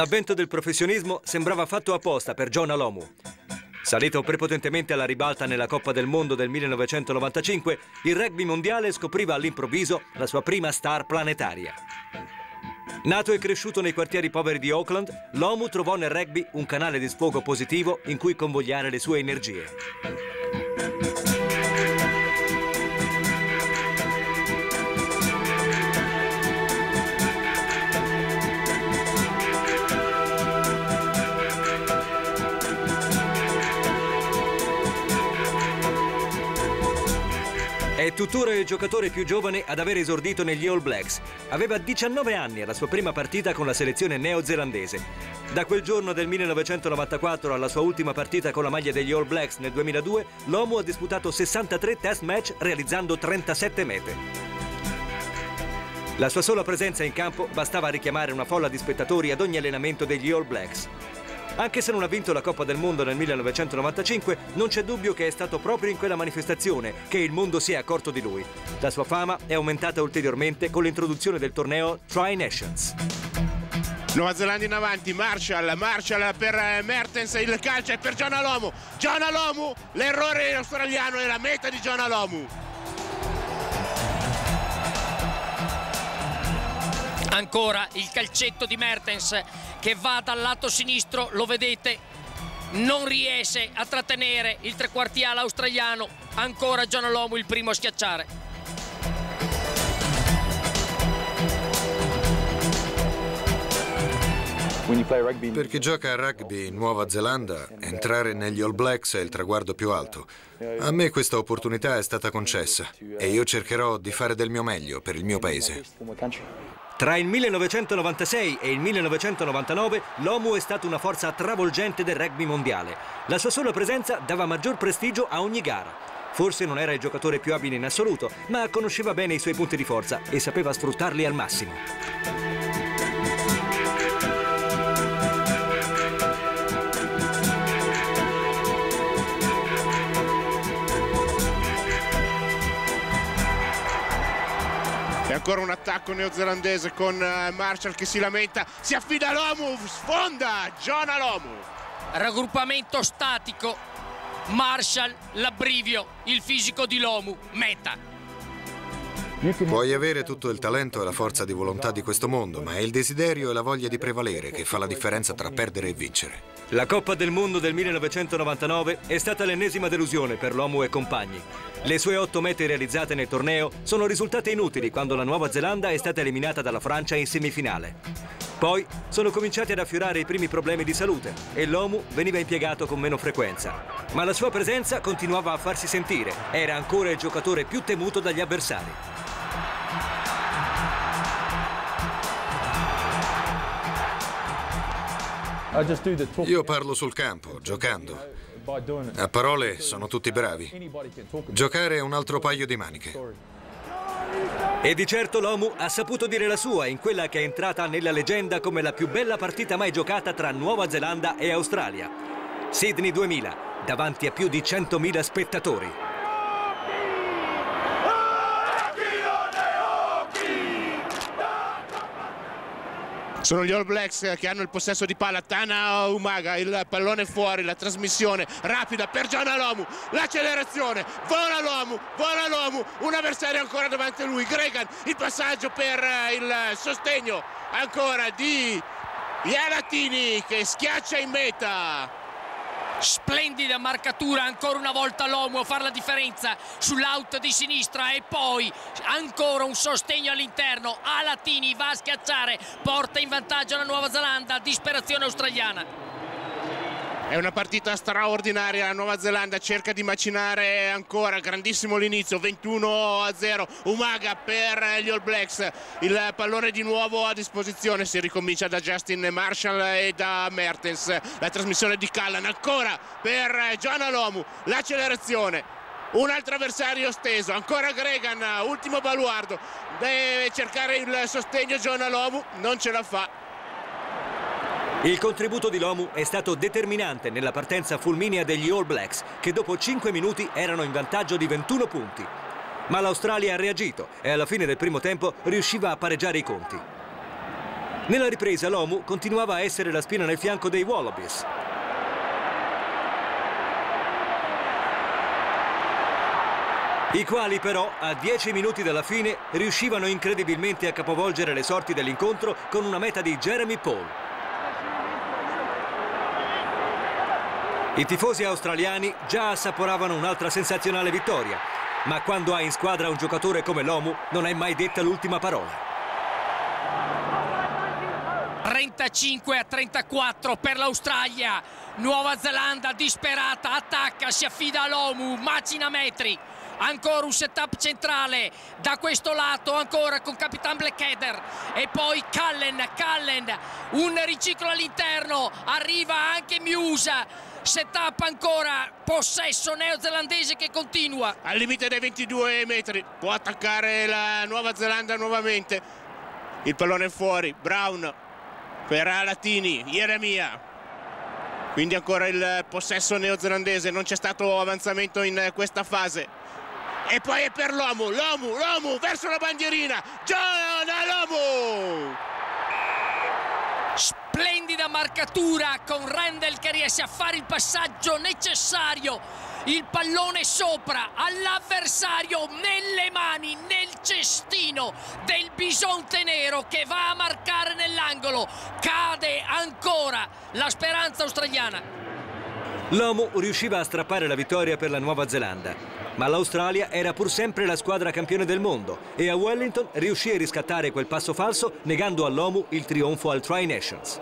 L'avvento del professionismo sembrava fatto apposta per John Alomu. Salito prepotentemente alla ribalta nella Coppa del Mondo del 1995, il rugby mondiale scopriva all'improvviso la sua prima star planetaria. Nato e cresciuto nei quartieri poveri di Auckland, l'Omu trovò nel rugby un canale di sfogo positivo in cui convogliare le sue energie. È tuttora il giocatore più giovane ad aver esordito negli All Blacks. Aveva 19 anni alla sua prima partita con la selezione neozelandese. Da quel giorno del 1994 alla sua ultima partita con la maglia degli All Blacks nel 2002, l'uomo ha disputato 63 test match realizzando 37 mete. La sua sola presenza in campo bastava a richiamare una folla di spettatori ad ogni allenamento degli All Blacks. Anche se non ha vinto la Coppa del Mondo nel 1995, non c'è dubbio che è stato proprio in quella manifestazione che il mondo si è accorto di lui. La sua fama è aumentata ulteriormente con l'introduzione del torneo Tri Nations. Nuova Zelanda in avanti, Marshall, Marshall per eh, Mertens, il calcio è per John Alomu. John Alomu, l'errore australiano è la meta di John Alomu. Ancora il calcetto di Mertens che va dal lato sinistro, lo vedete, non riesce a trattenere il trequartiale australiano. Ancora Alomu il primo a schiacciare. Per chi gioca a rugby in Nuova Zelanda, entrare negli All Blacks è il traguardo più alto. A me questa opportunità è stata concessa e io cercherò di fare del mio meglio per il mio paese. Tra il 1996 e il 1999 l'OMU è stata una forza travolgente del rugby mondiale. La sua sola presenza dava maggior prestigio a ogni gara. Forse non era il giocatore più abile in assoluto, ma conosceva bene i suoi punti di forza e sapeva sfruttarli al massimo. E ancora un attacco neozelandese con eh, Marshall che si lamenta, si affida all'Omu, sfonda John Alomu. Raggruppamento statico, Marshall, l'abbrivio, il fisico di Lomu, meta. Puoi avere tutto il talento e la forza di volontà di questo mondo, ma è il desiderio e la voglia di prevalere che fa la differenza tra perdere e vincere. La Coppa del Mondo del 1999 è stata l'ennesima delusione per l'Omu e compagni. Le sue otto mete realizzate nel torneo sono risultate inutili quando la Nuova Zelanda è stata eliminata dalla Francia in semifinale. Poi sono cominciati ad affiorare i primi problemi di salute e l'Omu veniva impiegato con meno frequenza. Ma la sua presenza continuava a farsi sentire. Era ancora il giocatore più temuto dagli avversari. Io parlo sul campo, giocando. A parole sono tutti bravi. Giocare è un altro paio di maniche. E di certo l'Omu ha saputo dire la sua in quella che è entrata nella leggenda come la più bella partita mai giocata tra Nuova Zelanda e Australia. Sydney 2000, davanti a più di 100.000 spettatori. Sono gli All Blacks che hanno il possesso di palla, Tana Umaga, il pallone fuori, la trasmissione rapida per John Alomu, l'accelerazione, vola l'Omu, vola l'Omu, un avversario ancora davanti a lui, Gregan, il passaggio per il sostegno ancora di Ialatini che schiaccia in meta. Splendida marcatura ancora una volta l'Omu a fare la differenza sull'out di sinistra e poi ancora un sostegno all'interno. Alatini va a schiacciare, porta in vantaggio la Nuova Zelanda, disperazione australiana. È una partita straordinaria, la Nuova Zelanda cerca di macinare ancora, grandissimo l'inizio, 21 a 0, Umaga per gli All Blacks, il pallone di nuovo a disposizione, si ricomincia da Justin Marshall e da Mertens, la trasmissione di Callan ancora per John Alomu, l'accelerazione, un altro avversario steso, ancora Gregan, ultimo baluardo, deve cercare il sostegno John Alomu, non ce la fa, il contributo di Lomu è stato determinante nella partenza fulminea degli All Blacks, che dopo 5 minuti erano in vantaggio di 21 punti. Ma l'Australia ha reagito e alla fine del primo tempo riusciva a pareggiare i conti. Nella ripresa l'Omu continuava a essere la spina nel fianco dei Wallabies. I quali però, a 10 minuti dalla fine, riuscivano incredibilmente a capovolgere le sorti dell'incontro con una meta di Jeremy Paul. I tifosi australiani già assaporavano un'altra sensazionale vittoria, ma quando hai in squadra un giocatore come l'Omu non è mai detta l'ultima parola. 35 a 34 per l'Australia. Nuova Zelanda disperata, attacca, si affida all'Omu, macina metri. Ancora un setup centrale da questo lato, ancora con Capitan Blackheader. E poi Cullen, Cullen, un riciclo all'interno, arriva anche Musa. Setup ancora, possesso neozelandese che continua. Al limite dei 22 metri, può attaccare la Nuova Zelanda nuovamente. Il pallone fuori, Brown per Alatini, Jeremia. Quindi ancora il possesso neozelandese, non c'è stato avanzamento in questa fase. E poi è per l'Omu, l'Omu, l'Omu verso la bandierina, Giona l'Omu! Splendida marcatura con Randall che riesce a fare il passaggio necessario il pallone sopra all'avversario nelle mani, nel cestino del bisonte nero che va a marcare nell'angolo. Cade ancora la speranza australiana. L'Omu riusciva a strappare la vittoria per la Nuova Zelanda, ma l'Australia era pur sempre la squadra campione del mondo e a Wellington riuscì a riscattare quel passo falso negando all'Omu il trionfo al Tri Nations.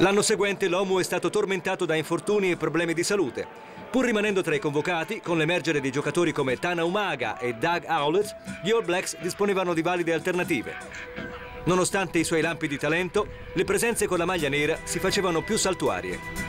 L'anno seguente l'Omu è stato tormentato da infortuni e problemi di salute. Pur rimanendo tra i convocati, con l'emergere di giocatori come Tana Umaga e Doug Howlett, gli All Blacks disponevano di valide alternative. Nonostante i suoi lampi di talento, le presenze con la maglia nera si facevano più saltuarie.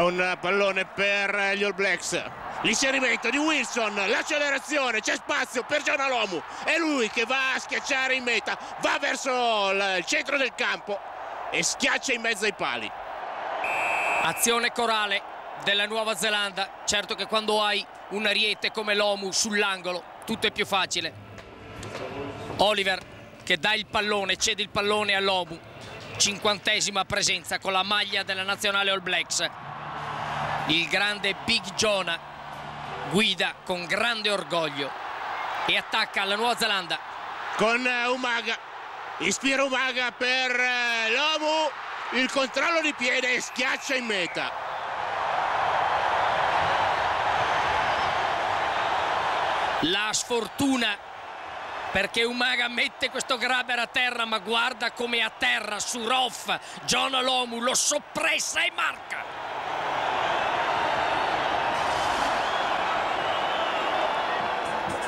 Un pallone per gli All Blacks. L'inserimento di Wilson, l'accelerazione, c'è spazio per Gianalomu. È lui che va a schiacciare in meta, va verso il centro del campo e schiaccia in mezzo ai pali. Azione corale della Nuova Zelanda. Certo che quando hai un ariete come l'Omu sull'angolo tutto è più facile. Oliver che dà il pallone, cede il pallone all'Omu. Cinquantesima presenza con la maglia della nazionale All Blacks. Il grande Big Jonah guida con grande orgoglio e attacca la Nuova Zelanda. Con Umaga, ispira Umaga per l'Omu, il controllo di piede e schiaccia in meta. La sfortuna perché Umaga mette questo grabber a terra ma guarda come a terra su Roff, John Olomu lo soppressa e marca.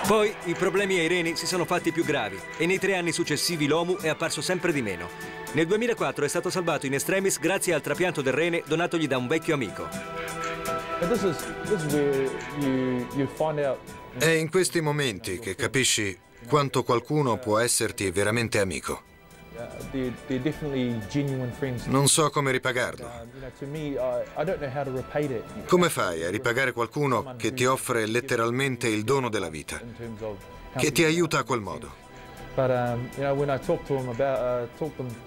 Poi i problemi ai reni si sono fatti più gravi e nei tre anni successivi l'Omu è apparso sempre di meno. Nel 2004 è stato salvato in extremis grazie al trapianto del rene donatogli da un vecchio amico. È in questi momenti che capisci quanto qualcuno può esserti veramente amico. Non so come ripagarlo. Come fai a ripagare qualcuno che ti offre letteralmente il dono della vita, che ti aiuta a quel modo?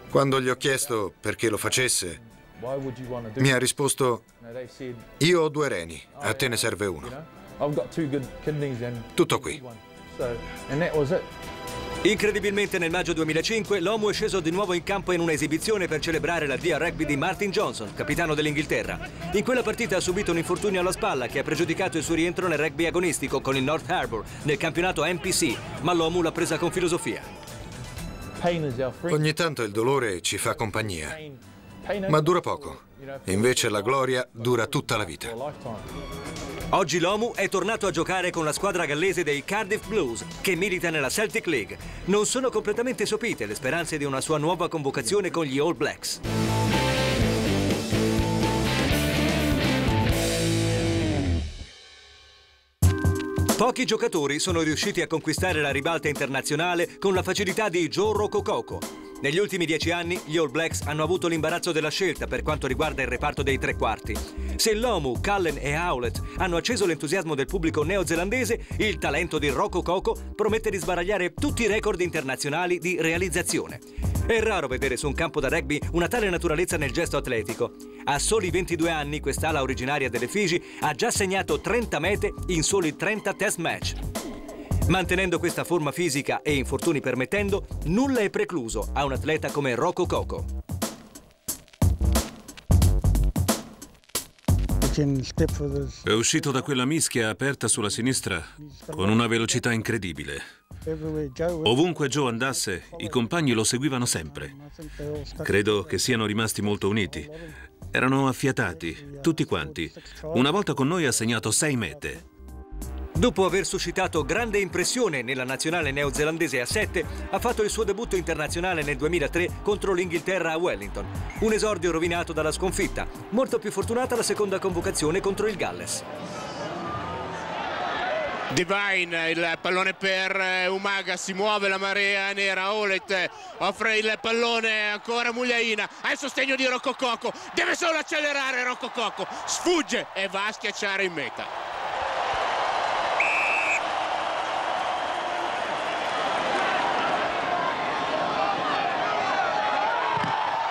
Quando gli ho chiesto perché lo facesse, mi ha risposto, io ho due reni, a te ne serve uno. Tutto qui. Incredibilmente nel maggio 2005 l'Omu è sceso di nuovo in campo in un'esibizione per celebrare la Dia Rugby di Martin Johnson, capitano dell'Inghilterra. In quella partita ha subito un infortunio alla spalla che ha pregiudicato il suo rientro nel rugby agonistico con il North Harbour nel campionato NPC, ma l'Omu l'ha presa con filosofia. Ogni tanto il dolore ci fa compagnia, ma dura poco. Invece la gloria dura tutta la vita. Oggi l'Omu è tornato a giocare con la squadra gallese dei Cardiff Blues, che milita nella Celtic League. Non sono completamente sopite le speranze di una sua nuova convocazione con gli All Blacks. Pochi giocatori sono riusciti a conquistare la ribalta internazionale con la facilità di Joe Rocococo. Negli ultimi dieci anni gli All Blacks hanno avuto l'imbarazzo della scelta per quanto riguarda il reparto dei tre quarti. Se Lomu, Cullen e Howlett hanno acceso l'entusiasmo del pubblico neozelandese, il talento di Rocco Coco promette di sbaragliare tutti i record internazionali di realizzazione. È raro vedere su un campo da rugby una tale naturalezza nel gesto atletico. A soli 22 anni quest'ala originaria delle Figi ha già segnato 30 mete in soli 30 test match. Mantenendo questa forma fisica e infortuni permettendo, nulla è precluso a un atleta come Rocco Coco. È uscito da quella mischia aperta sulla sinistra con una velocità incredibile. Ovunque Joe andasse, i compagni lo seguivano sempre. Credo che siano rimasti molto uniti. Erano affiatati, tutti quanti. Una volta con noi ha segnato sei mete. Dopo aver suscitato grande impressione nella nazionale neozelandese a 7, ha fatto il suo debutto internazionale nel 2003 contro l'Inghilterra a Wellington. Un esordio rovinato dalla sconfitta. Molto più fortunata la seconda convocazione contro il Galles. Divine, il pallone per Umaga, si muove la marea nera, Olet offre il pallone ancora Mugliaina, ha il sostegno di Rocco Cocco, deve solo accelerare Rocco Cocco, sfugge e va a schiacciare in meta.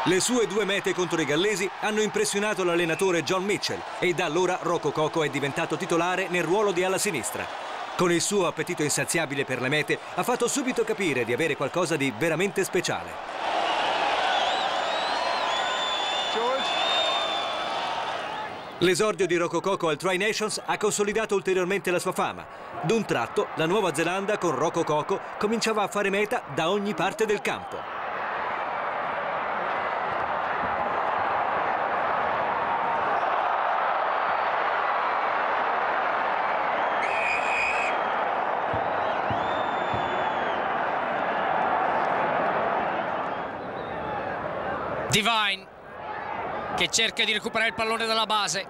Le sue due mete contro i gallesi hanno impressionato l'allenatore John Mitchell e da allora Rocco Coco è diventato titolare nel ruolo di ala sinistra. Con il suo appetito insaziabile per le mete ha fatto subito capire di avere qualcosa di veramente speciale. L'esordio di Rocco Coco al Tri Nations ha consolidato ulteriormente la sua fama. D'un tratto, la Nuova Zelanda con Rocco Coco cominciava a fare meta da ogni parte del campo. Divine che cerca di recuperare il pallone dalla base.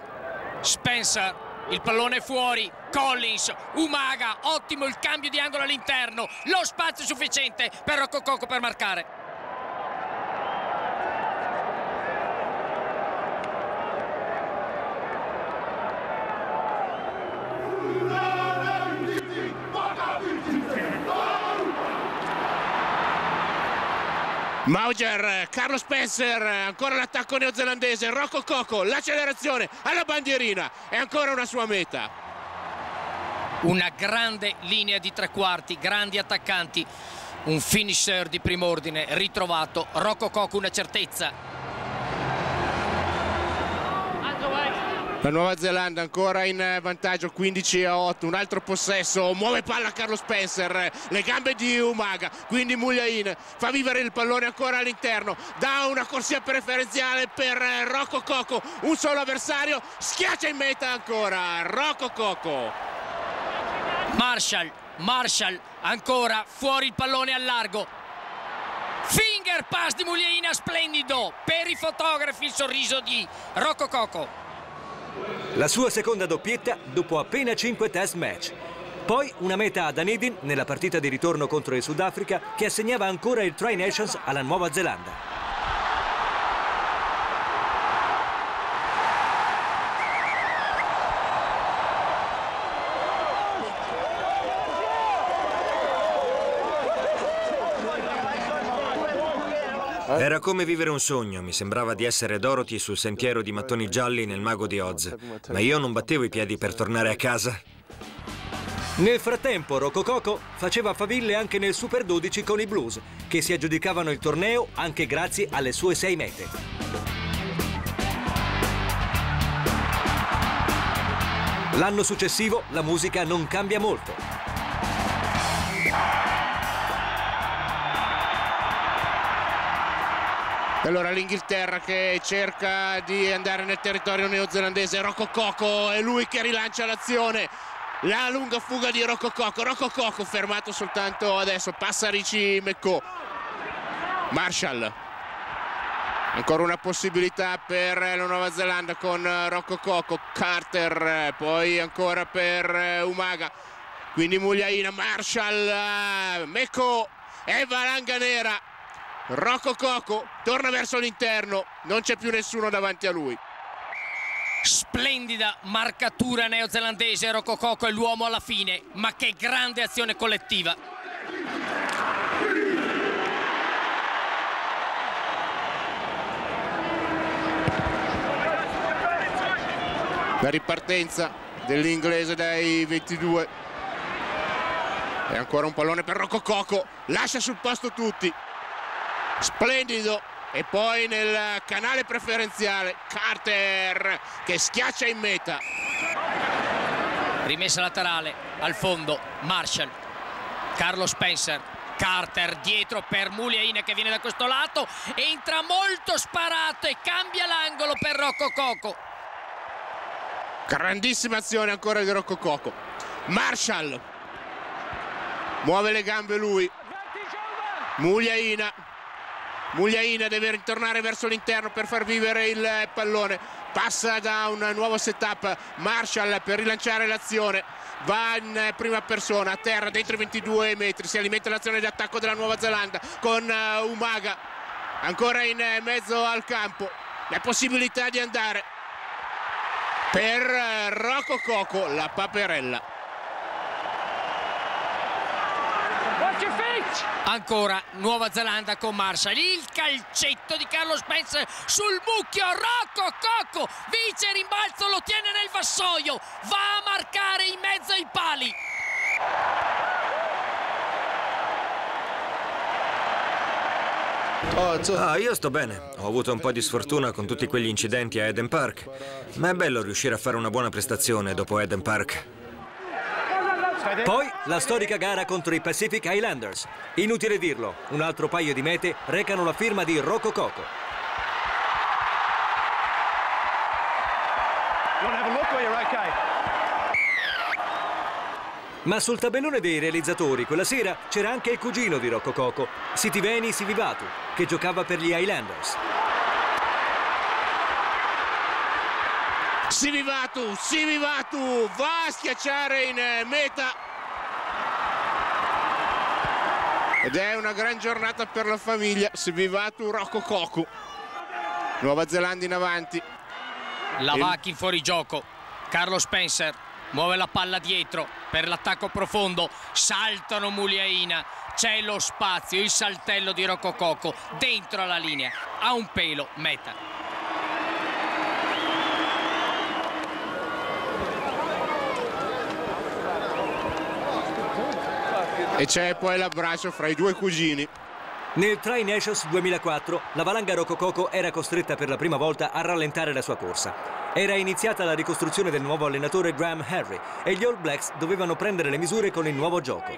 Spencer, il pallone fuori. Collins, Umaga, ottimo il cambio di angolo all'interno. Lo spazio sufficiente per Rocco Coco per marcare. Mauger, Carlo Spencer, ancora l'attacco neozelandese, Rocco Coco, l'accelerazione alla bandierina e ancora una sua meta. Una grande linea di tre quarti, grandi attaccanti, un finisher di prim'ordine ritrovato, Rocco Coco una certezza, La Nuova Zelanda ancora in vantaggio 15 a 8, un altro possesso, muove palla Carlo Spencer, le gambe di Umaga, quindi Mugliain fa vivere il pallone ancora all'interno, dà una corsia preferenziale per Rocco Coco, un solo avversario, schiaccia in meta ancora Rocco Coco. Marshall, Marshall ancora fuori il pallone al largo, Finger pass di Mugliaina splendido per i fotografi il sorriso di Rocco Coco. La sua seconda doppietta dopo appena 5 test match. Poi una meta a Dunedin nella partita di ritorno contro il Sudafrica che assegnava ancora il Tri Nations alla Nuova Zelanda. Era come vivere un sogno, mi sembrava di essere Dorothy sul sentiero di mattoni gialli nel mago di Oz, ma io non battevo i piedi per tornare a casa. Nel frattempo Rocco Coco faceva faville anche nel Super 12 con i Blues, che si aggiudicavano il torneo anche grazie alle sue sei mete. L'anno successivo la musica non cambia molto. Allora l'Inghilterra che cerca di andare nel territorio neozelandese, Rocco Coco è lui che rilancia l'azione. La lunga fuga di Rocco Coco, Rocco Coco fermato soltanto adesso, passa Ricci Mecco. Marshall. Ancora una possibilità per la Nuova Zelanda con Rocco Coco, Carter, poi ancora per Umaga. Quindi Mugliaina, Marshall, Mecco e Valanga Nera Rocco Coco torna verso l'interno, non c'è più nessuno davanti a lui. Splendida marcatura neozelandese, Rocco Coco è l'uomo alla fine, ma che grande azione collettiva. La ripartenza dell'inglese dai 22. E ancora un pallone per Rocco Coco, lascia sul posto tutti. Splendido e poi nel canale preferenziale Carter che schiaccia in meta. Rimessa laterale al fondo Marshall, Carlo Spencer, Carter dietro per Muliaina che viene da questo lato, entra molto sparato e cambia l'angolo per Rocco Coco. Grandissima azione ancora di Rocco Coco. Marshall muove le gambe lui. Mugliaina Mugliaina deve ritornare verso l'interno per far vivere il pallone. Passa da un nuovo setup Marshall per rilanciare l'azione. Va in prima persona a terra dentro i 22 metri. Si alimenta l'azione di attacco della Nuova Zelanda con eh, Umaga. Ancora in mezzo al campo. La possibilità di andare per eh, Rocco Coco la paperella Ancora Nuova Zelanda con Marshall, il calcetto di Carlo Spencer sul mucchio, Rocco Cocco, vince il rimbalzo, lo tiene nel vassoio, va a marcare in mezzo ai pali. Ah, io sto bene. Ho avuto un po' di sfortuna con tutti quegli incidenti a Eden Park, ma è bello riuscire a fare una buona prestazione dopo Eden Park. Poi la storica gara contro i Pacific Highlanders. Inutile dirlo, un altro paio di mete recano la firma di Rocco Coco. Ma sul tabellone dei realizzatori quella sera c'era anche il cugino di Rocco Coco, Sitiveni Sivivatu, che giocava per gli Highlanders. Sivivatu, Sivivatu va a schiacciare in meta. Ed è una gran giornata per la famiglia. Sivivatu Rocco Cocu. Nuova Zelanda in avanti. La Vacchi in fuorigioco Carlo Spencer muove la palla dietro per l'attacco profondo. Saltano Muliaina c'è lo spazio il saltello di Rocco Coco dentro la linea. A un pelo meta e c'è poi l'abbraccio fra i due cugini. Nel Tri Nations 2004 la valanga Rocococo era costretta per la prima volta a rallentare la sua corsa. Era iniziata la ricostruzione del nuovo allenatore Graham Harry e gli All Blacks dovevano prendere le misure con il nuovo gioco.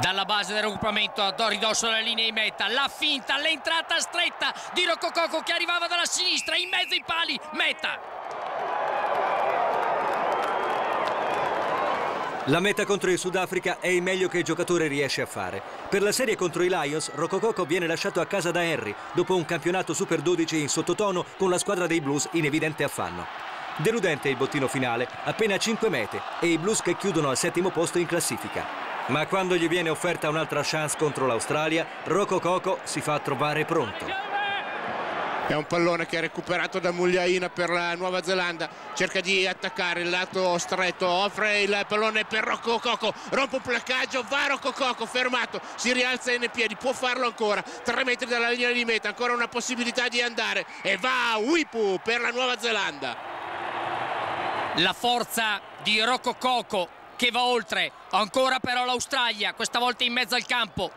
Dalla base del raggruppamento a ridosso della linea di meta, la finta, l'entrata stretta di Rocococo che arrivava dalla sinistra in mezzo ai pali, meta. La meta contro il Sudafrica è il meglio che il giocatore riesce a fare. Per la serie contro i Lions, Rocococo viene lasciato a casa da Henry dopo un campionato Super 12 in sottotono con la squadra dei Blues in evidente affanno. Deludente il bottino finale, appena 5 mete e i Blues che chiudono al settimo posto in classifica. Ma quando gli viene offerta un'altra chance contro l'Australia, Rocococo si fa trovare pronto. È un pallone che è recuperato da Mugliaina per la Nuova Zelanda. Cerca di attaccare il lato stretto, offre il pallone per Rocco Coco. Rompe un placcaggio, va Rocco Coco, fermato, si rialza in piedi, può farlo ancora. Tre metri dalla linea di meta, ancora una possibilità di andare. E va Wipu per la Nuova Zelanda. La forza di Rocco Coco che va oltre. Ancora però l'Australia, questa volta in mezzo al campo.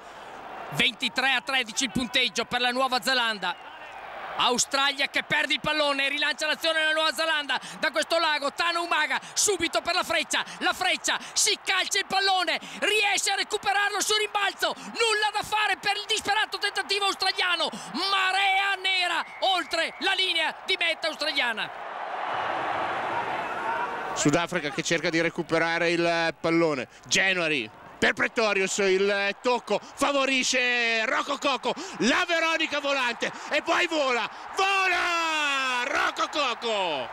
23 a 13 il punteggio per la Nuova Zelanda. Australia che perde il pallone, rilancia l'azione della Nuova Zelanda da questo lago, Tano Umaga subito per la freccia, la freccia, si calcia il pallone, riesce a recuperarlo sul rimbalzo, nulla da fare per il disperato tentativo australiano, marea nera oltre la linea di meta australiana. Sudafrica che cerca di recuperare il pallone, January per Pretorius il tocco favorisce Rocco Coco la Veronica volante e poi vola vola Rocco Coco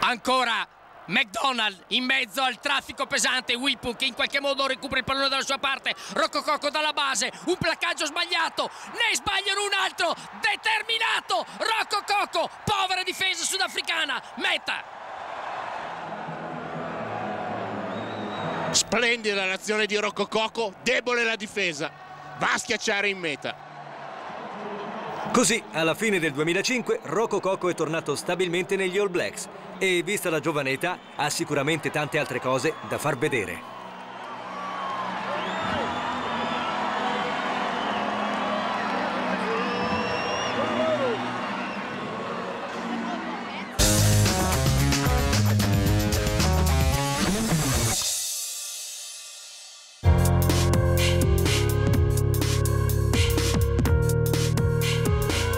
ancora McDonald in mezzo al traffico pesante, Whipple che in qualche modo recupera il pallone dalla sua parte, Rocco Cocco dalla base, un placcaggio sbagliato, ne sbagliano un altro, determinato, Rocco Cocco, povera difesa sudafricana, meta. Splendida l'azione di Rocco Cocco, debole la difesa, va a schiacciare in meta. Così, alla fine del 2005, Rocco Cocco è tornato stabilmente negli All Blacks e, vista la giovane età, ha sicuramente tante altre cose da far vedere.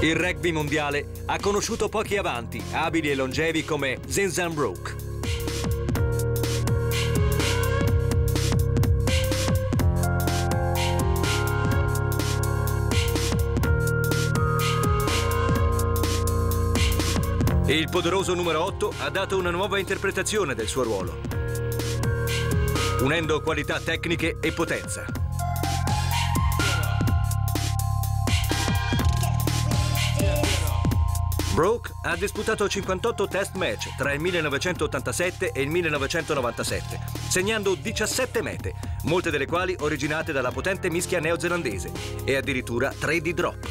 Il rugby mondiale ha conosciuto pochi avanti, abili e longevi come Zenzan Brook. Il poderoso numero 8 ha dato una nuova interpretazione del suo ruolo, unendo qualità tecniche e potenza. Broke ha disputato 58 test match tra il 1987 e il 1997, segnando 17 mete, molte delle quali originate dalla potente mischia neozelandese, e addirittura 3 di drop.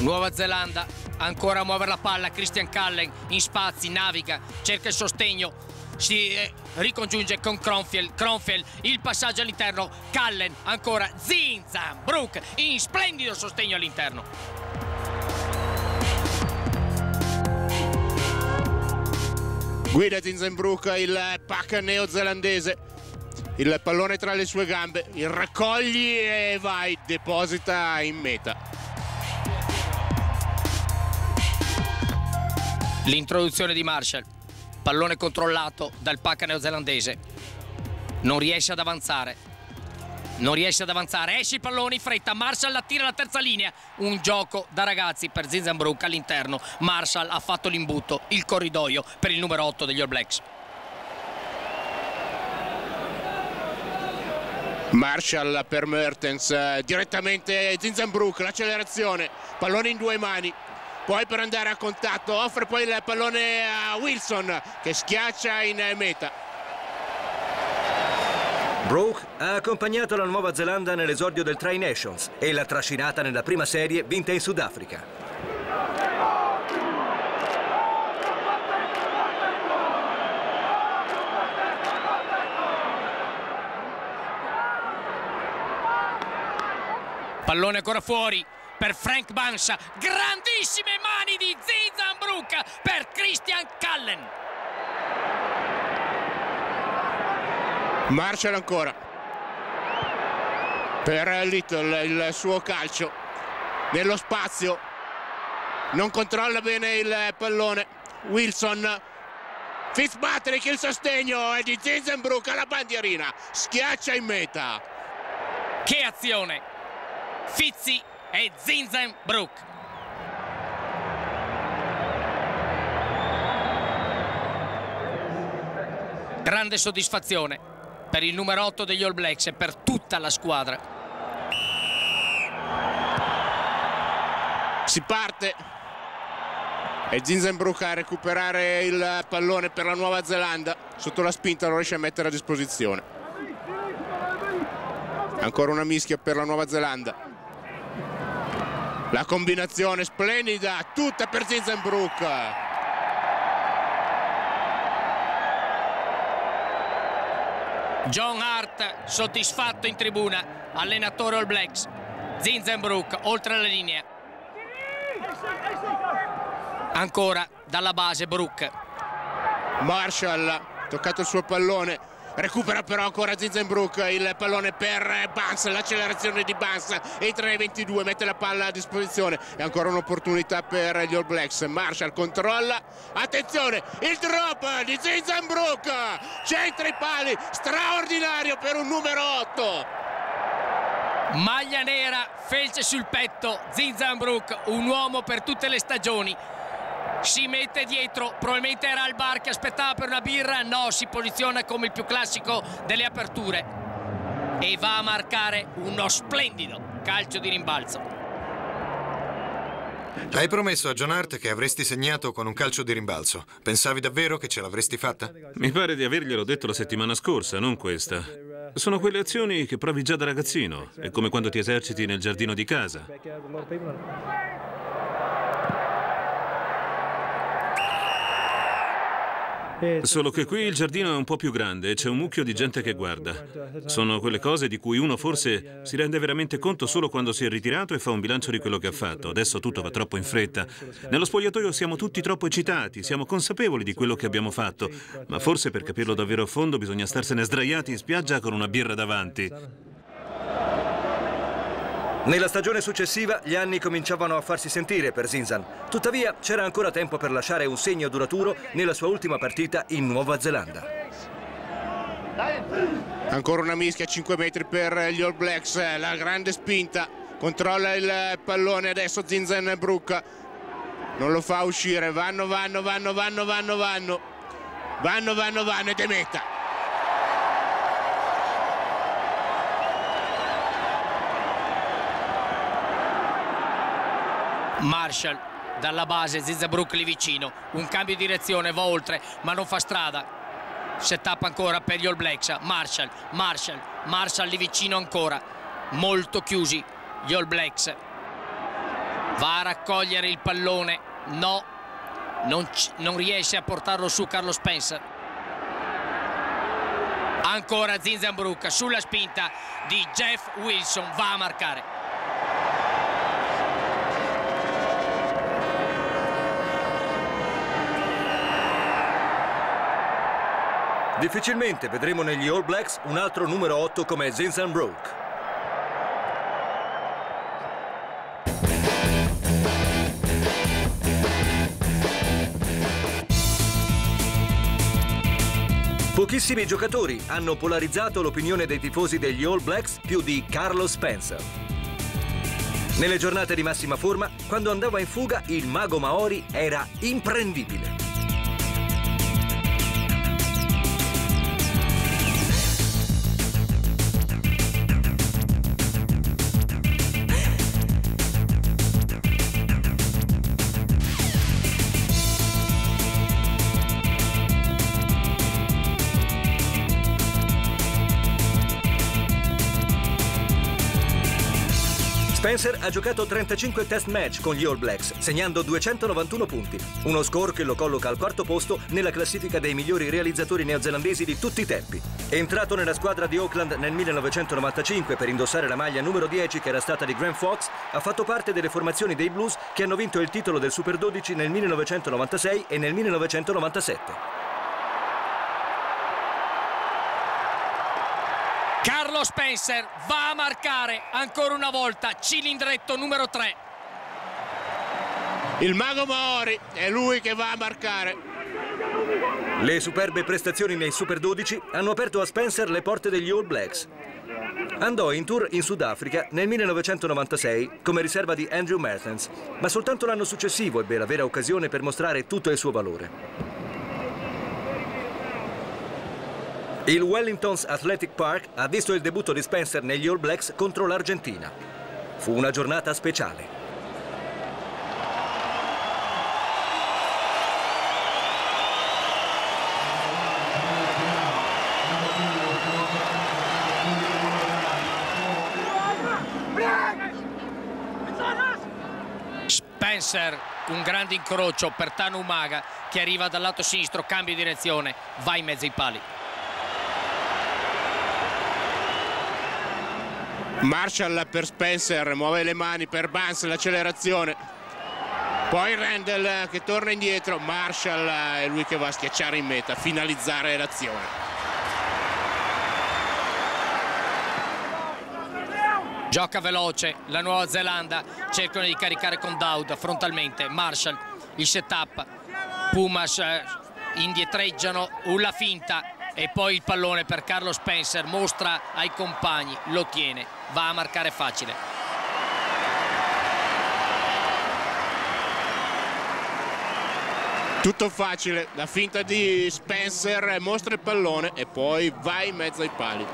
Nuova Zelanda, ancora a muovere la palla, Christian Cullen in spazi, naviga, cerca il sostegno, si eh, ricongiunge con Cronfield, Cronfield, il passaggio all'interno, Cullen, ancora Zinzan, Brook in splendido sostegno all'interno. Guida Zinzenbrook il pack neozelandese. Il pallone tra le sue gambe, il raccogli e vai, deposita in meta. L'introduzione di Marshall, pallone controllato dal pack neozelandese. Non riesce ad avanzare, non riesce ad avanzare, esce i palloni, fretta, Marshall la terza linea, un gioco da ragazzi per Zinzambrook all'interno, Marshall ha fatto l'imbuto, il corridoio per il numero 8 degli All Blacks. Marshall per Mertens, direttamente Zinzambrook, l'accelerazione, pallone in due mani, poi per andare a contatto, offre poi il pallone a Wilson che schiaccia in meta. Broke ha accompagnato la Nuova Zelanda nell'esordio del Tri Nations e l'ha trascinata nella prima serie vinta in Sudafrica. Pallone ancora fuori per Frank Bansha. Grandissime mani di Zizan Brook per Christian Cullen. Marshall ancora. Per Little il suo calcio. Nello spazio. Non controlla bene il pallone. Wilson. Fitzpatrick il sostegno e di Zinzenbrook alla bandierina. Schiaccia in meta. Che azione. Fizzi e Zinzenbrook grande soddisfazione per il numero 8 degli All Blacks e per tutta la squadra. Si parte. E Zinzenbrook a recuperare il pallone per la Nuova Zelanda. Sotto la spinta lo riesce a mettere a disposizione. Ancora una mischia per la Nuova Zelanda la combinazione splendida tutta per Zinzenbrook John Hart soddisfatto in tribuna, allenatore All Blacks. Zinzenbrook oltre la linea. Ancora dalla base Brook. Marshall, toccato il suo pallone, recupera però ancora Zinzenbrook il pallone per Bans l'accelerazione di Bans entra nei 22 mette la palla a disposizione. E ancora un'opportunità per gli All Blacks. Marshall controlla. Attenzione il drop di Zinzenbrook centra i pali straordinario per un numero 8 maglia nera felce sul petto Zinzenbrook un uomo per tutte le stagioni si mette dietro, probabilmente era al bar che aspettava per una birra, no, si posiziona come il più classico delle aperture e va a marcare uno splendido calcio di rimbalzo. Hai promesso a John Hart che avresti segnato con un calcio di rimbalzo. Pensavi davvero che ce l'avresti fatta? Mi pare di averglielo detto la settimana scorsa, non questa. Sono quelle azioni che provi già da ragazzino. È come quando ti eserciti nel giardino di casa. Solo che qui il giardino è un po' più grande e c'è un mucchio di gente che guarda. Sono quelle cose di cui uno forse si rende veramente conto solo quando si è ritirato e fa un bilancio di quello che ha fatto. Adesso tutto va troppo in fretta. Nello spogliatoio siamo tutti troppo eccitati, siamo consapevoli di quello che abbiamo fatto, ma forse per capirlo davvero a fondo bisogna starsene sdraiati in spiaggia con una birra davanti. Nella stagione successiva gli anni cominciavano a farsi sentire per Zinzan. Tuttavia c'era ancora tempo per lasciare un segno duraturo nella sua ultima partita in Nuova Zelanda. Ancora una mischia a 5 metri per gli All Blacks, la grande spinta, controlla il pallone adesso Zinzan Brook, non lo fa uscire, vanno, vanno, vanno, vanno, vanno, vanno, vanno, vanno, vanno ed è meta. Marshall dalla base, Zizabrook lì vicino, un cambio di direzione, va oltre, ma non fa strada. Setup ancora per gli All Blacks, Marshall, Marshall, Marshall lì vicino ancora, molto chiusi gli All Blacks. Va a raccogliere il pallone, no, non, non riesce a portarlo su Carlo Spencer. Ancora Zinzambrook sulla spinta di Jeff Wilson, va a marcare. Difficilmente vedremo negli All Blacks un altro numero 8 come Zinzan Brook. Pochissimi giocatori hanno polarizzato l'opinione dei tifosi degli All Blacks più di Carlos Spencer. Nelle giornate di massima forma, quando andava in fuga, il mago Maori era imprendibile. Spencer ha giocato 35 test match con gli All Blacks, segnando 291 punti, uno score che lo colloca al quarto posto nella classifica dei migliori realizzatori neozelandesi di tutti i tempi. Entrato nella squadra di Auckland nel 1995 per indossare la maglia numero 10 che era stata di Graham Fox, ha fatto parte delle formazioni dei Blues che hanno vinto il titolo del Super 12 nel 1996 e nel 1997. Carlo Spencer va a marcare ancora una volta cilindretto numero 3 il mago Maori è lui che va a marcare. Le superbe prestazioni nei Super 12 hanno aperto a Spencer le porte degli All Blacks. Andò in tour in Sudafrica nel 1996 come riserva di Andrew Mertens, ma soltanto l'anno successivo ebbe la vera occasione per mostrare tutto il suo valore. Il Wellington's Athletic Park ha visto il debutto di Spencer negli All Blacks contro l'Argentina. Fu una giornata speciale. Spencer, un grande incrocio per Tanu Umaga che arriva dal lato sinistro, cambia direzione, va in mezzo ai pali. Marshall per Spencer, muove le mani per Vance, l'accelerazione. Poi Randall che torna indietro, Marshall è lui che va a schiacciare in meta, finalizzare l'azione. Gioca veloce, la Nuova Zelanda cercano di caricare con Dowd frontalmente, Marshall, il setup, Pumas eh, indietreggiano, una finta, e poi il pallone per Carlo Spencer mostra ai compagni lo tiene va a marcare facile Tutto facile, la finta di Spencer mostra il pallone e poi va in mezzo ai pali.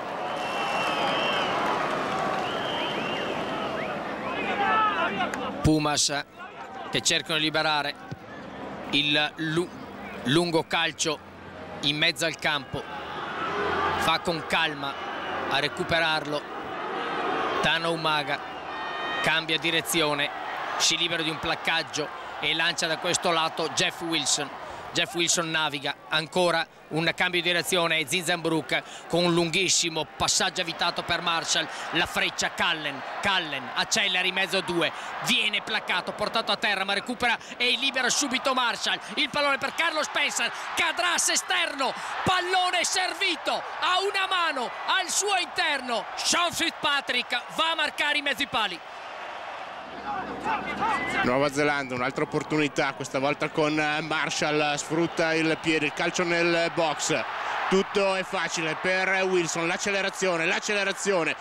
Pumas che cercano di liberare il lungo calcio in mezzo al campo. Fa con calma a recuperarlo. Tano Umaga cambia direzione si libera di un placcaggio e lancia da questo lato Jeff Wilson. Jeff Wilson naviga ancora un cambio di direzione. Zinzenbrook con un lunghissimo passaggio evitato per Marshall. La freccia Callen Callen accelera in mezzo a due viene placcato portato a terra ma recupera e libera subito Marshall. Il pallone per Carlo Spencer cadrà a esterno pallone servito a una mano al suo interno. Sean Fitzpatrick va a marcare i mezzi pali Nuova Zelanda, un'altra opportunità, questa volta con eh, Marshall, sfrutta il piede, il calcio nel box. Tutto è facile per Wilson, l'accelerazione, l'accelerazione,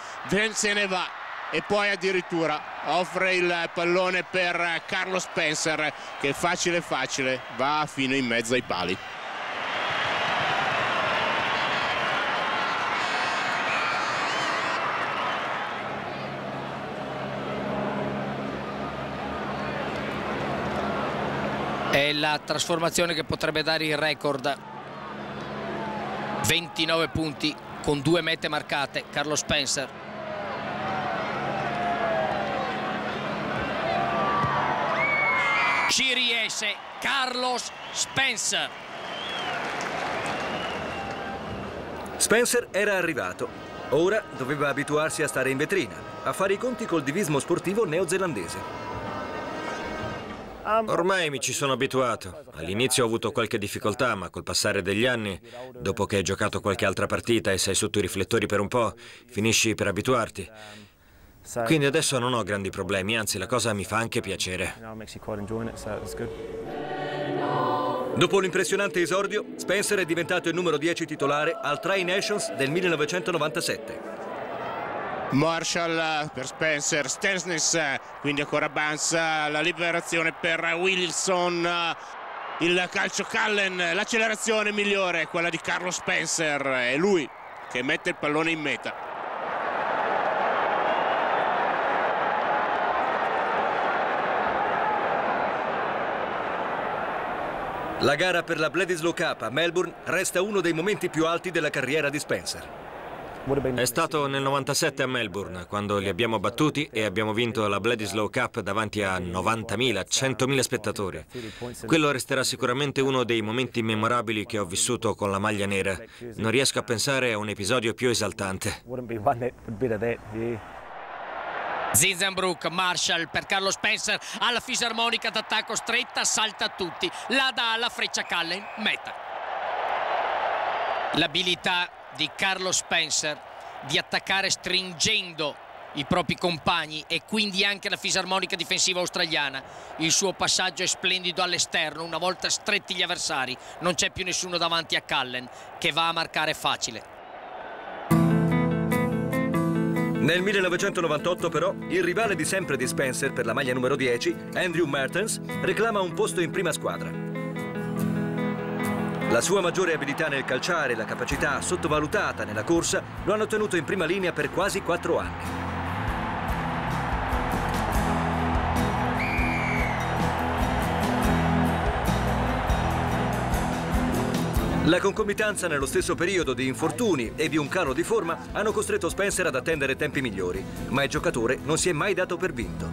se ne va e poi addirittura offre il pallone per Carlo Spencer che facile facile va fino in mezzo ai pali. La trasformazione che potrebbe dare il record. 29 punti con due mete marcate Carlo Spencer. Ci riesce Carlos Spencer. Spencer era arrivato. Ora doveva abituarsi a stare in vetrina a fare i conti col divismo sportivo neozelandese Ormai mi ci sono abituato. All'inizio ho avuto qualche difficoltà, ma col passare degli anni, dopo che hai giocato qualche altra partita e sei sotto i riflettori per un po', finisci per abituarti. Quindi adesso non ho grandi problemi, anzi la cosa mi fa anche piacere. Dopo l'impressionante esordio, Spencer è diventato il numero 10 titolare al Tri Nations del 1997. Marshall per Spencer, Stensness, quindi ancora Bans, la liberazione per Wilson, il calcio Cullen, l'accelerazione migliore, quella di Carlo Spencer, è lui che mette il pallone in meta. La gara per la Bledisloe Cup a Melbourne resta uno dei momenti più alti della carriera di Spencer. È stato nel 97 a Melbourne, quando li abbiamo battuti e abbiamo vinto la Bledisloe Cup davanti a 90.000, 100.000 spettatori. Quello resterà sicuramente uno dei momenti memorabili che ho vissuto con la maglia nera. Non riesco a pensare a un episodio più esaltante. Zinzenbrook, Marshall per Carlo Spencer alla fisarmonica d'attacco stretta, salta a tutti, la dà alla freccia Cullen, meta. L'abilità di Carlo Spencer di attaccare stringendo i propri compagni e quindi anche la fisarmonica difensiva australiana. Il suo passaggio è splendido all'esterno, una volta stretti gli avversari, non c'è più nessuno davanti a Cullen che va a marcare facile. Nel 1998 però il rivale di sempre di Spencer per la maglia numero 10, Andrew Mertens, reclama un posto in prima squadra. La sua maggiore abilità nel calciare e la capacità sottovalutata nella corsa lo hanno tenuto in prima linea per quasi quattro anni. La concomitanza nello stesso periodo di infortuni e di un calo di forma hanno costretto Spencer ad attendere tempi migliori, ma il giocatore non si è mai dato per vinto.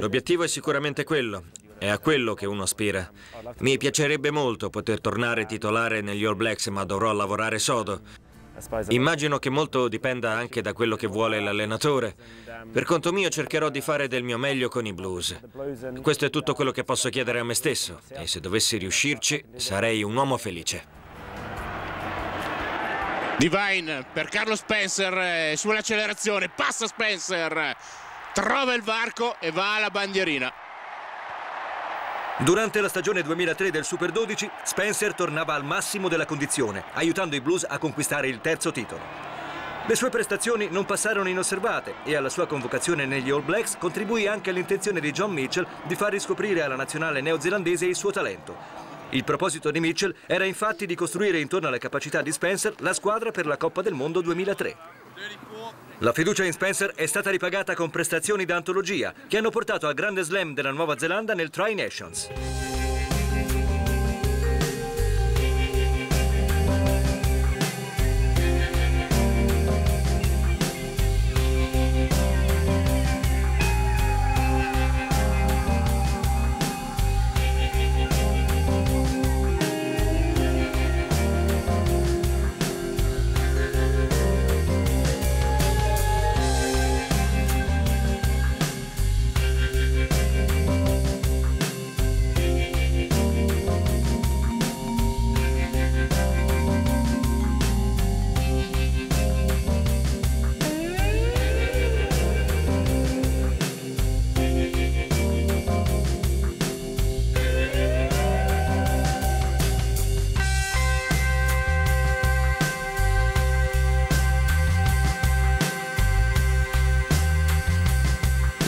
L'obiettivo è sicuramente quello, è a quello che uno aspira. Mi piacerebbe molto poter tornare titolare negli All Blacks, ma dovrò lavorare sodo. Immagino che molto dipenda anche da quello che vuole l'allenatore. Per conto mio cercherò di fare del mio meglio con i Blues. Questo è tutto quello che posso chiedere a me stesso e se dovessi riuscirci sarei un uomo felice. Divine per Carlo Spencer eh, sull'accelerazione, passa Spencer, trova il varco e va alla bandierina. Durante la stagione 2003 del Super 12, Spencer tornava al massimo della condizione, aiutando i Blues a conquistare il terzo titolo. Le sue prestazioni non passarono inosservate e alla sua convocazione negli All Blacks contribuì anche l'intenzione di John Mitchell di far riscoprire alla nazionale neozelandese il suo talento. Il proposito di Mitchell era infatti di costruire intorno alle capacità di Spencer la squadra per la Coppa del Mondo 2003. La fiducia in Spencer è stata ripagata con prestazioni da antologia che hanno portato al grande slam della Nuova Zelanda nel Tri Nations.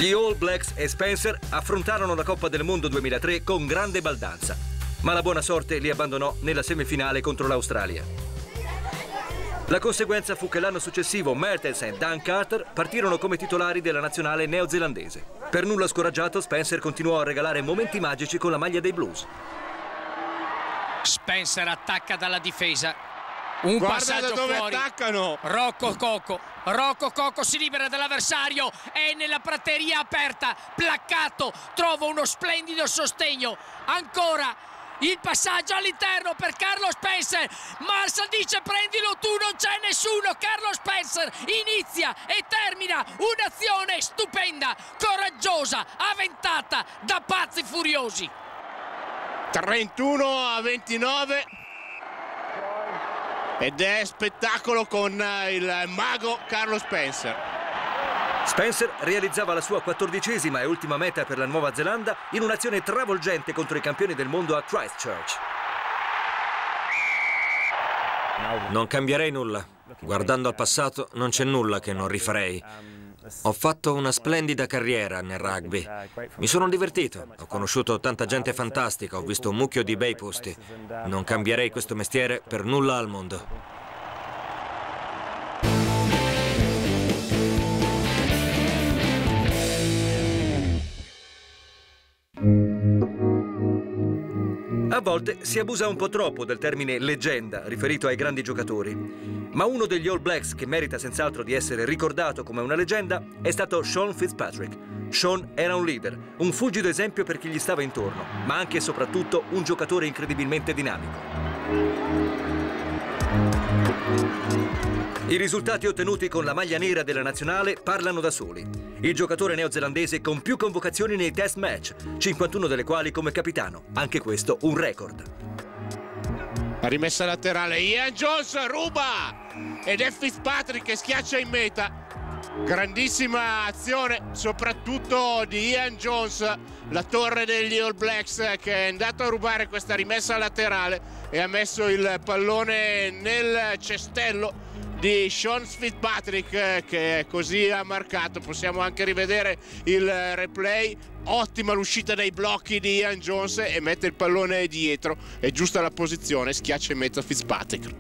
Gli All Blacks e Spencer affrontarono la Coppa del Mondo 2003 con grande baldanza, ma la buona sorte li abbandonò nella semifinale contro l'Australia. La conseguenza fu che l'anno successivo Mertens e Dan Carter partirono come titolari della nazionale neozelandese. Per nulla scoraggiato, Spencer continuò a regalare momenti magici con la maglia dei Blues. Spencer attacca dalla difesa. Un Guarda passaggio dove fuori. attaccano. Rocco Coco. Rocco Coco si libera dall'avversario. È nella prateria aperta. Placcato. Trova uno splendido sostegno. Ancora. Il passaggio all'interno per Carlo Spencer. Marshall dice prendilo tu, non c'è nessuno. Carlo Spencer inizia e termina un'azione stupenda, coraggiosa, avventata da pazzi furiosi. 31 a 29 ed è spettacolo con eh, il mago Carlo Spencer. Spencer realizzava la sua quattordicesima e ultima meta per la Nuova Zelanda in un'azione travolgente contro i campioni del mondo a Christchurch. Non cambierei nulla. Guardando al passato non c'è nulla che non rifarei. Ho fatto una splendida carriera nel rugby. Mi sono divertito, ho conosciuto tanta gente fantastica, ho visto un mucchio di bei posti. Non cambierei questo mestiere per nulla al mondo. Volte si abusa un po' troppo del termine leggenda riferito ai grandi giocatori. Ma uno degli All Blacks che merita senz'altro di essere ricordato come una leggenda è stato Sean Fitzpatrick. Sean era un leader, un fulgido esempio per chi gli stava intorno, ma anche e soprattutto un giocatore incredibilmente dinamico. I risultati ottenuti con la maglia nera della nazionale parlano da soli. Il giocatore neozelandese con più convocazioni nei test match, 51 delle quali come capitano, anche questo un record. La rimessa laterale, Ian Jones ruba ed è Fitzpatrick che schiaccia in meta. Grandissima azione, soprattutto di Ian Jones, la torre degli All Blacks che è andato a rubare questa rimessa laterale e ha messo il pallone nel cestello di Sean Fitzpatrick che così ha marcato. Possiamo anche rivedere il replay. Ottima l'uscita dai blocchi di Ian Jones e mette il pallone dietro. È giusta la posizione, schiaccia in mezzo a Fitzpatrick.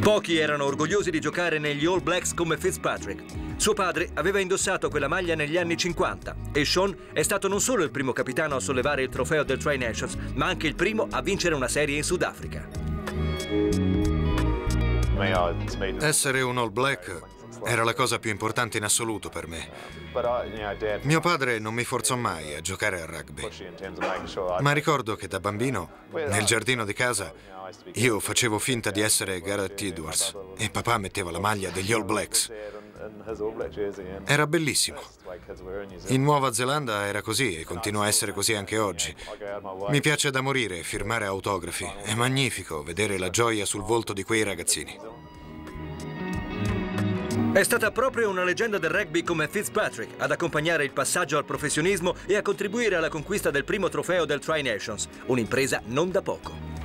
Pochi erano orgogliosi di giocare negli All Blacks come Fitzpatrick. Suo padre aveva indossato quella maglia negli anni 50 e Sean è stato non solo il primo capitano a sollevare il trofeo del Tri Nations, ma anche il primo a vincere una serie in Sudafrica. Essere un All Black era la cosa più importante in assoluto per me. Mio padre non mi forzò mai a giocare a rugby, ma ricordo che da bambino, nel giardino di casa, io facevo finta di essere Gareth Edwards e papà metteva la maglia degli All Blacks. Era bellissimo. In Nuova Zelanda era così e continua a essere così anche oggi. Mi piace da morire firmare autografi. È magnifico vedere la gioia sul volto di quei ragazzini. È stata proprio una leggenda del rugby come Fitzpatrick ad accompagnare il passaggio al professionismo e a contribuire alla conquista del primo trofeo del Tri Nations, un'impresa non da poco.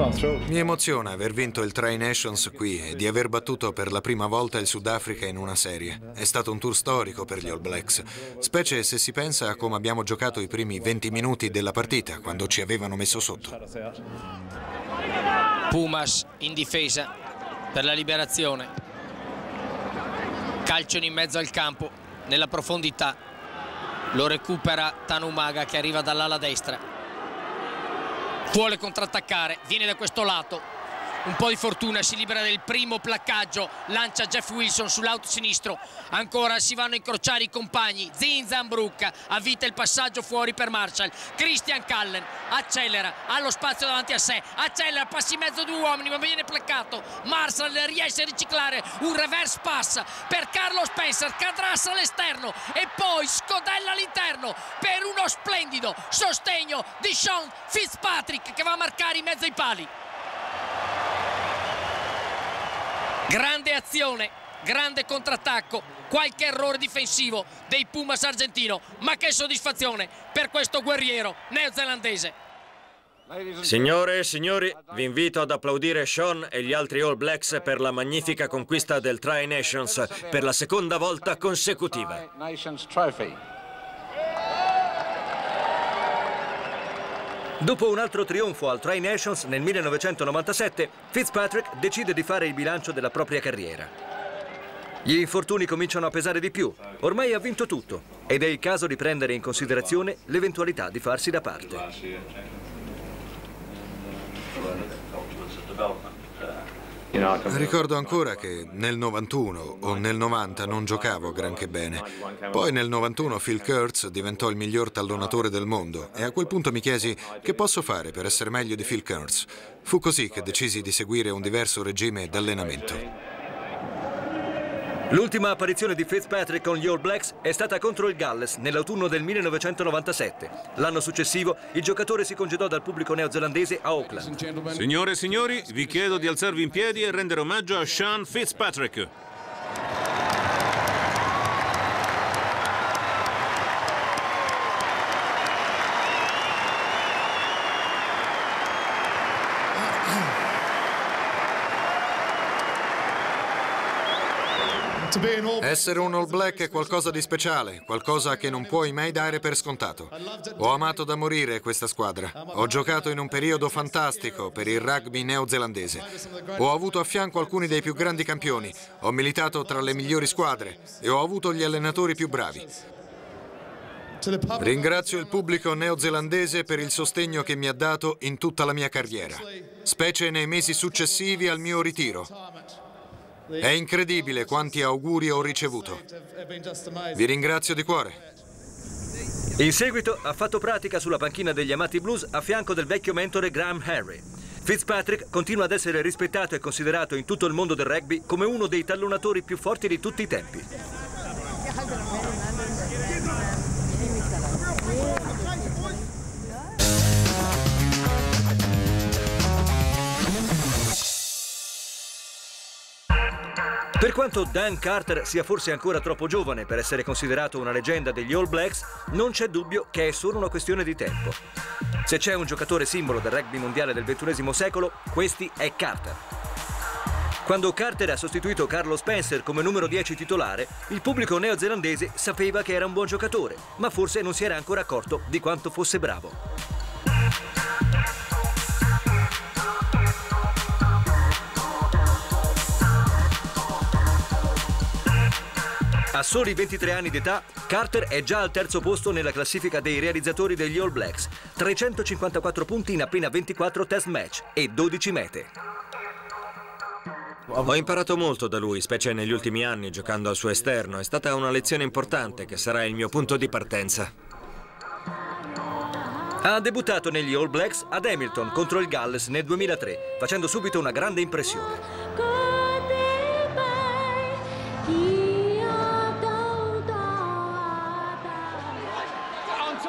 Mi emoziona aver vinto il Tri Nations qui e di aver battuto per la prima volta il Sudafrica in una serie. È stato un tour storico per gli All Blacks, specie se si pensa a come abbiamo giocato i primi 20 minuti della partita, quando ci avevano messo sotto. Pumas in difesa per la liberazione. Calciano in mezzo al campo, nella profondità. Lo recupera Tanumaga che arriva dall'ala destra vuole contrattaccare, viene da questo lato, un po' di fortuna, si libera del primo placcaggio, lancia Jeff Wilson sull'auto sinistro, ancora si vanno a incrociare i compagni, Zinzambruck avvita il passaggio fuori per Marshall, Christian Callen accelera, ha lo spazio davanti a sé, accelera, passi in mezzo a due uomini ma viene placcato, Marshall riesce a riciclare un reverse pass per Carlo Spencer, Cadras all'esterno. E poi scodella all'interno per uno splendido sostegno di Sean Fitzpatrick che va a marcare in mezzo ai pali. Grande azione, grande contrattacco, qualche errore difensivo dei Pumas argentino, ma che soddisfazione per questo guerriero neozelandese. Signore e signori, vi invito ad applaudire Sean e gli altri All Blacks per la magnifica conquista del Tri Nations per la seconda volta consecutiva. Dopo un altro trionfo al Tri Nations nel 1997, Fitzpatrick decide di fare il bilancio della propria carriera. Gli infortuni cominciano a pesare di più. Ormai ha vinto tutto ed è il caso di prendere in considerazione l'eventualità di farsi da parte. Ricordo ancora che nel 91 o nel 90 non giocavo granché bene. Poi nel 91 Phil Kurtz diventò il miglior tallonatore del mondo e a quel punto mi chiesi che posso fare per essere meglio di Phil Kurtz. Fu così che decisi di seguire un diverso regime d'allenamento. L'ultima apparizione di Fitzpatrick con gli All Blacks è stata contro il Galles nell'autunno del 1997. L'anno successivo il giocatore si congedò dal pubblico neozelandese a Auckland. Signore e signori, vi chiedo di alzarvi in piedi e rendere omaggio a Sean Fitzpatrick. Essere un All Black è qualcosa di speciale, qualcosa che non puoi mai dare per scontato. Ho amato da morire questa squadra. Ho giocato in un periodo fantastico per il rugby neozelandese. Ho avuto a fianco alcuni dei più grandi campioni. Ho militato tra le migliori squadre e ho avuto gli allenatori più bravi. Ringrazio il pubblico neozelandese per il sostegno che mi ha dato in tutta la mia carriera, specie nei mesi successivi al mio ritiro. È incredibile quanti auguri ho ricevuto. Vi ringrazio di cuore. In seguito ha fatto pratica sulla panchina degli Amati Blues a fianco del vecchio mentore Graham Henry. Fitzpatrick continua ad essere rispettato e considerato in tutto il mondo del rugby come uno dei tallonatori più forti di tutti i tempi. Per quanto Dan Carter sia forse ancora troppo giovane per essere considerato una leggenda degli All Blacks, non c'è dubbio che è solo una questione di tempo. Se c'è un giocatore simbolo del rugby mondiale del XXI secolo, questi è Carter. Quando Carter ha sostituito Carlo Spencer come numero 10 titolare, il pubblico neozelandese sapeva che era un buon giocatore, ma forse non si era ancora accorto di quanto fosse bravo. A soli 23 anni d'età, Carter è già al terzo posto nella classifica dei realizzatori degli All Blacks, 354 punti in appena 24 test match e 12 mete. Ho imparato molto da lui, specie negli ultimi anni, giocando al suo esterno. È stata una lezione importante che sarà il mio punto di partenza. Ha debuttato negli All Blacks ad Hamilton contro il Galles nel 2003, facendo subito una grande impressione.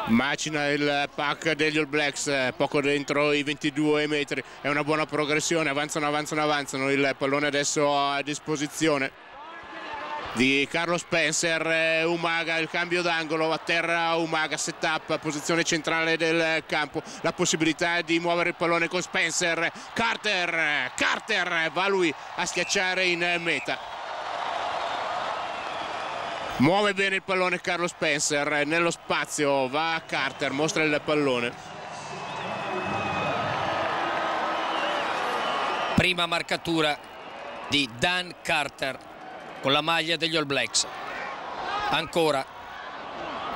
Macina il pack degli All Blacks eh, poco dentro i 22 metri. È una buona progressione avanzano avanzano avanzano. Il pallone adesso a disposizione di Carlo Spencer, Umaga, il cambio d'angolo, a terra Umaga, setup, posizione centrale del campo, la possibilità di muovere il pallone con Spencer, Carter, Carter va lui a schiacciare in meta. Muove bene il pallone Carlo Spencer, nello spazio va Carter, mostra il pallone. Prima marcatura di Dan Carter con la maglia degli All Blacks. Ancora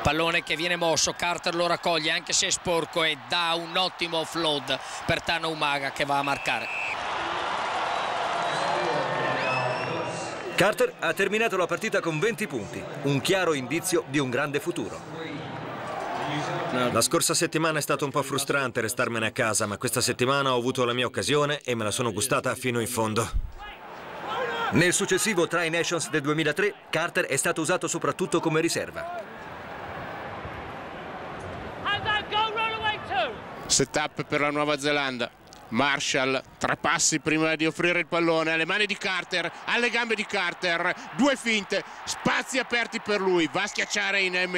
pallone che viene mosso, Carter lo raccoglie anche se è sporco e dà un ottimo offload per Tano Umaga che va a marcare. Carter ha terminato la partita con 20 punti, un chiaro indizio di un grande futuro. La scorsa settimana è stato un po' frustrante restarmene a casa, ma questa settimana ho avuto la mia occasione e me la sono gustata fino in fondo. Nel successivo Tri Nations del 2003, Carter è stato usato soprattutto come riserva. Setup per la Nuova Zelanda. Marshall, tre passi prima di offrire il pallone alle mani di Carter, alle gambe di Carter, due finte, spazi aperti per lui, va a schiacciare in M.